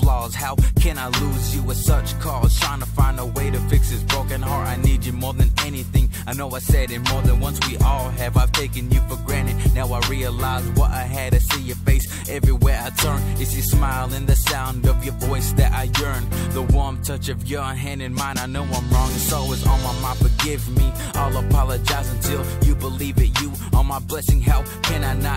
flaws. How can I lose you with such cause? Trying to find a way to fix this broken heart. I need you more than anything. I know I said it more than once. We all have. I've taken you for granted. Now I realize what I had to see your face everywhere I turn. It's your smile and the sound of your voice that I yearn. The warm touch of your hand in mine. I know I'm wrong. It's always on my mind. Forgive me. I'll apologize until you believe it. You are my blessing. How can I not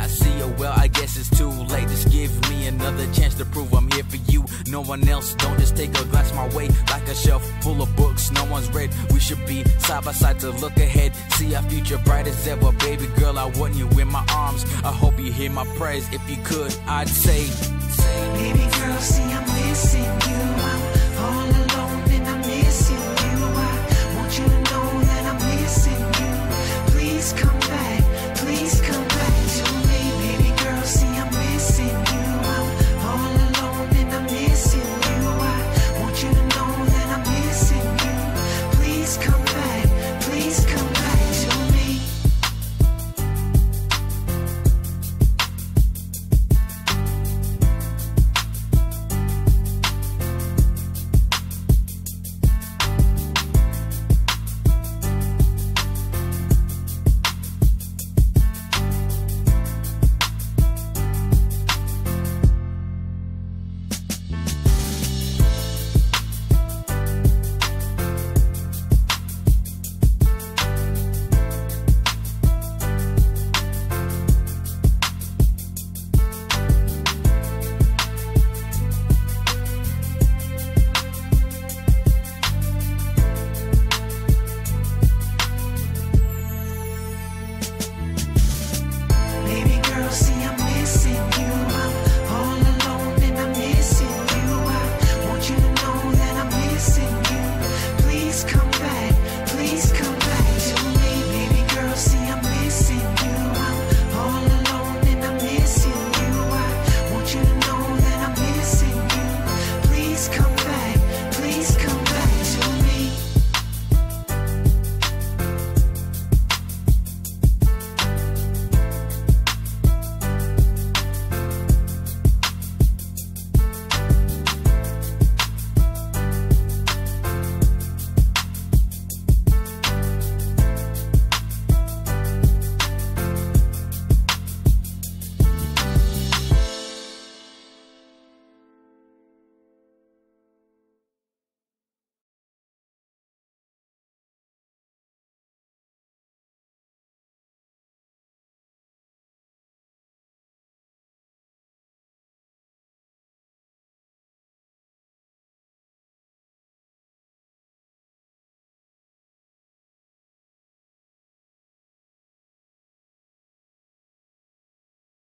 one else. Don't just take a glance my way. Like a shelf full of books no one's read. We should be side by side to look ahead. See our future bright as ever. Baby girl i want you in my arms. I hope you hear my prayers. If you could i'd say baby girl see i'm missing you.